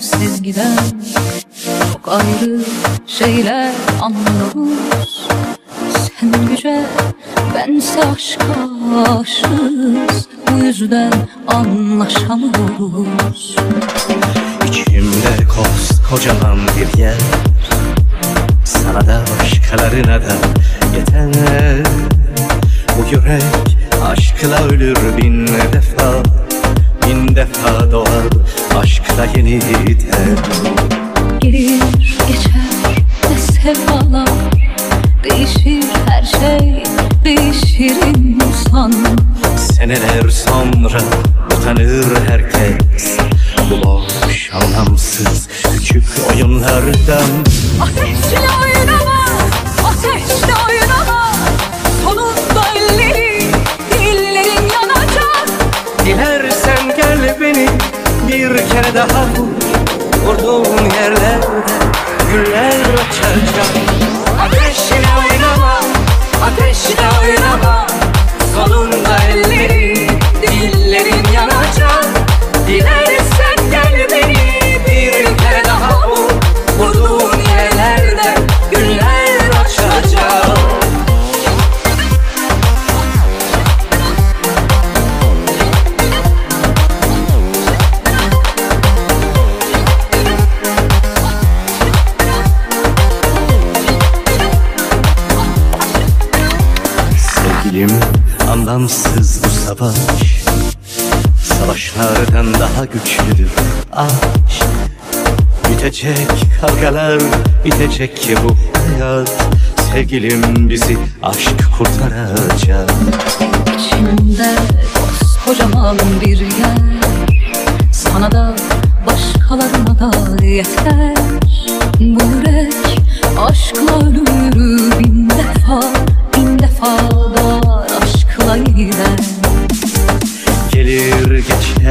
sevgiden Çok ayrı şeyler anlıyoruz. Sen güce bense aşka aşığız. Bu yüzden anlaşamıyoruz. İçimde koskocaman bir yer. Sana da başkalarına da yeter. Bu yürek aşkla ölür bin aşkla yeniden Gelir geçer ne sevdalar Değişir her şey değişir insan. Seneler sonra utanır herkes. Bu boş anlamsız küçük oyunlardan. Ateşle oynama, Sevgilim anlamsız bu savaş. Savaşlardan daha güçlüdür aşk Bitecek kavgalar, bitecek ki bu hayat. Sevgilim bizi aşk kurtaracak. İçimde koskocaman bir yer. Sana da başkalarına da yeter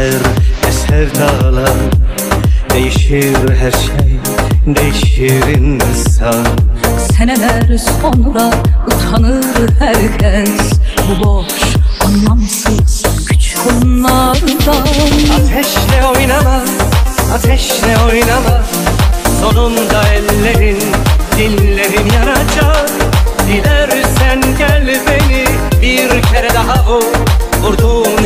geçer ne sevdalar Değişir her şey, değişir insan. Seneler sonra utanır herkes Bu boş anlamsız küçük oyunlardan Ateşle oynama, ateşle oynama. Sonunda ellerin, dillerin yanacak. Dilersen gel beni bir kere daha vur Vurduğun